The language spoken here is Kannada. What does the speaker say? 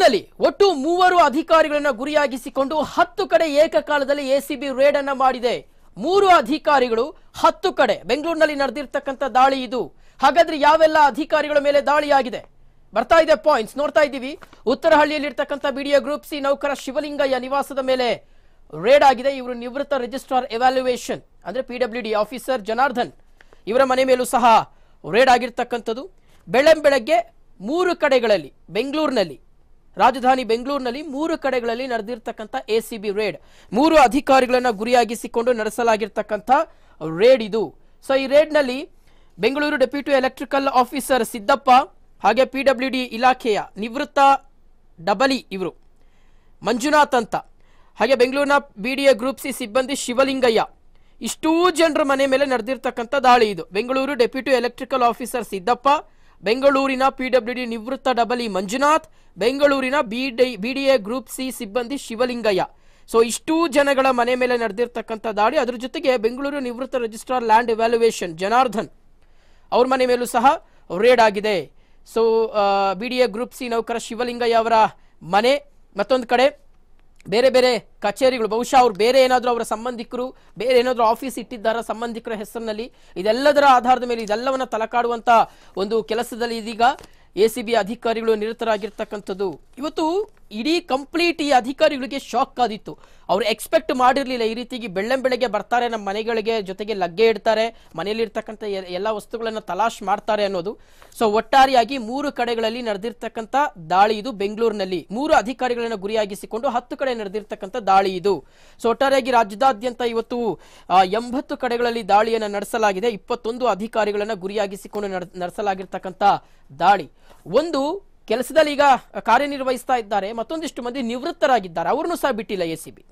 ಬೆಂಗಳೂರಿನಲ್ಲಿ ಒಟ್ಟು ಮೂವರು ಅಧಿಕಾರಿಗಳನ್ನು ಗುರಿಯಾಗಿಸಿಕೊಂಡು ಹತ್ತು ಕಡೆ ಏಕಕಾಲದಲ್ಲಿ ಎಸಿಬಿ ರೇಡ್ ಅನ್ನ ಮಾಡಿದೆ. ಮೂರು ಅಧಿಕಾರಿಗಳು, ಹತ್ತು ಕಡೆ. ಬೆಂಗಳೂರಿನಲ್ಲಿ ನಡೆದಿರ್ತಕ್ಕಂಥ ದಾಳಿ ಇದು. ಹಾಗಾದ್ರೆ ಯಾವೆಲ್ಲ ಅಧಿಕಾರಿಗಳ ಮೇಲೆ ದಾಳಿಯಾಗಿದೆ? ಬರ್ತಾ ಇದೆ ಪಾಯಿಂಟ್ಸ್ ನೋಡ್ತಾ ಇದ್ದೀವಿ. ಉತ್ತರಹಳ್ಳಿಯಲ್ಲಿರ್ತಕ್ಕಂಥ ಬಿಡಿಎ ಗ್ರೂಪ್ ಸಿ ನೌಕರ ಶಿವಲಿಂಗಯ್ಯ ನಿವಾಸದ ಮೇಲೆ ರೇಡ್ ಆಗಿದೆ. ಇವರು ನಿವೃತ್ತ ರಿಜಿಸ್ಟ್ರಾರ್ ಎವ್ಯಾಲ್ಯೂಯೇಷನ್ ಅಂದ್ರೆ ಡಿ ಆಫೀಸರ್ ಜನಾರ್ದನ್. ಇವರ ಮನೆ ಮೇಲೂ ಸಹ ರೇಡ್ ಆಗಿರ್ತಕ್ಕಂಥದ್ದು. ಬೆಳಂಬೆಳಗ್ಗೆ ಮೂರು ಕಡೆಗಳಲ್ಲಿ, ಬೆಂಗಳೂರಿನಲ್ಲಿ ರಾಜಧಾನಿ ಬೆಂಗಳೂರಿನಲ್ಲಿ ಮೂರು ಕಡೆಗಳಲ್ಲಿ ನಡೆದಿರ್ತಕ್ಕಂಥ ಎಸಿಬಿ ರೇಡ್. ಮೂರು ಅಧಿಕಾರಿಗಳನ್ನು ಗುರಿಯಾಗಿಸಿಕೊಂಡು ನಡೆಸಲಾಗಿರ್ತಕ್ಕಂಥ ರೇಡ್ ಇದು. ಸೊ ಈ ರೇಡ್ನಲ್ಲಿ Bengaluru deputy electrical officer Siddappa ಹಾಗೆ ಪಿಡಬ್ಲ್ಯೂ ಡಿ ಇಲಾಖೆಯ ನಿವೃತ್ತ ಡಬಲಿ ಇವರು. ಮಂಜುನಾಥ್ ಅಂತ. ಹಾಗೆ ಬೆಂಗಳೂರಿನ ಬಿಡಿಎ ಗ್ರೂಪ್ ಸಿ ಸಿಬ್ಬಂದಿ ಶಿವಲಿಂಗಯ್ಯ. ಇಷ್ಟೂ ಜನರ ಮನೆ ಮೇಲೆ ನಡೆದಿರ್ತಕ್ಕಂಥ ದಾಳಿ ಇದು. Bengaluru deputy electrical officer Siddappa ಬೆಂಗಳೂರಿನ ಪಿಡಬ್ಲ್ಯೂಡಿ ನಿವೃತ್ತ ಡಬಲಿ ಮಂಜುನಾಥ್, ಬೆಂಗಳೂರಿನ ಬಿಡಿಎ ಗ್ರೂಪ್ ಸಿ ಸಿಬ್ಬಂದಿ ಶಿವಲಿಂಗಯ್ಯ. ಸೊ ಇಷ್ಟೂ ಜನಗಳ ಮನೆ ಮೇಲೆ ನಡೆದಿರ್ತಕ್ಕಂಥ ದಾಳಿ, ಅದರ ಜೊತೆಗೆ ಬೆಂಗಳೂರು ನಿವೃತ್ತ ರಿಜಿಸ್ಟ್ರಾರ್ ಲ್ಯಾಂಡ್ ಎವ್ಯಾಲ್ಯೂಯೇಷನ್ ಜನಾರ್ದನ್ ಅವ್ರ ಮನೆ ಮೇಲೂ ಸಹ ರೇಡ್ ಆಗಿದೆ. So B D A group C ನೌಕರ ಶಿವಲಿಂಗಯ್ಯ ಅವರ ಮನೆ ಮತ್ತೊಂದು ಕಡೆ. ಬೇರೆ ಬೇರೆ ಕಚೇರಿಗಳು, ಬಹುಶಃ ಅವ್ರು ಬೇರೆ ಏನಾದರೂ ಅವರ ಸಂಬಂಧಿಕರು, ಬೇರೆ ಏನಾದರೂ ಆಫೀಸ್ ಇಟ್ಟಿದ್ದಾರ ಸಂಬಂಧಿಕರ ಹೆಸರಿನಲ್ಲಿ, ಇದೆಲ್ಲದರ ಆಧಾರದ ಮೇಲೆ ಇದೆಲ್ಲವನ್ನ ತಲಕಾಡುವಂತ ಒಂದು ಕೆಲಸದಲ್ಲಿ ಇದೀಗ ಎ ಸಿ ಬಿ ಅಧಿಕಾರಿಗಳು ನಿರತರಾಗಿರ್ತಕ್ಕಂಥದ್ದು. ಇವತ್ತು ಇಡೀ ಕಂಪ್ಲೀಟ್ ಈ ಅಧಿಕಾರಿಗಳಿಗೆ ಶಾಕ್ ಆದಿತ್ತು ಅವ್ರು ಎಕ್ಸ್ಪೆಕ್ಟ್ ಮಾಡಿರಲಿಲ್ಲ ಈ ರೀತಿಗೆ ಬೆಳ್ಳಂ ಬೆಳಗ್ಗೆ ಬರ್ತಾರೆ, ನಮ್ಮ ಮನೆಗಳಿಗೆ ಜೊತೆಗೆ ಲಗ್ಗೆ ಇಡ್ತಾರೆ ಮನೆಯಲ್ಲಿರ್ತಕ್ಕಂಥ ಎ- ಎಲ್ಲ ವಸ್ತುಗಳನ್ನ ತಲಾಶ್ ಮಾಡ್ತಾರೆ ಅನ್ನೋದು. ಸೊ ಒಟ್ಟಾರೆಯಾಗಿ ಮೂರು ಕಡೆಗಳಲ್ಲಿ ನಡೆದಿರ್ತಕ್ಕಂಥ ದಾಳಿ ಇದು ಬೆಂಗಳೂರಿನಲ್ಲಿ. ಮೂರು ಅಧಿಕಾರಿಗಳನ್ನ ಗುರಿಯಾಗಿಸಿಕೊಂಡು ಹತ್ತು ಕಡೆ ನಡೆದಿರ್ತಕ್ಕಂಥ ದಾಳಿ ಇದು. ಸೊ ಒಟ್ಟಾರೆಯಾಗಿ ರಾಜ್ಯದಾದ್ಯಂತ ಇವತ್ತು ಎಂಬತ್ತು ಕಡೆಗಳಲ್ಲಿ ದಾಳಿಯನ್ನು ನಡೆಸಲಾಗಿದೆ. ಇಪ್ಪತ್ತೊಂದು ಅಧಿಕಾರಿಗಳನ್ನ ಗುರಿಯಾಗಿಸಿಕೊಂಡು ನಡ್- ನಡೆಸಲಾಗಿರ್ತಕ್ಕಂಥ ದಾಳಿ. ಒಂದು ಕೆಲಸದಲ್ಲಿ ಈಗ ಕಾರ್ಯನಿರ್ವಹಿಸ್ತಾ ಇದ್ದಾರೆ. ಮತ್ತೊಂದಿಷ್ಟು ಮಂದಿ ನಿವೃತ್ತರಾಗಿದ್ದಾರೆ. ಅವರನ್ನು ಸಹ ಬಿಟ್ಟಿಲ್ಲ ಎ ಸಿ ಬಿ.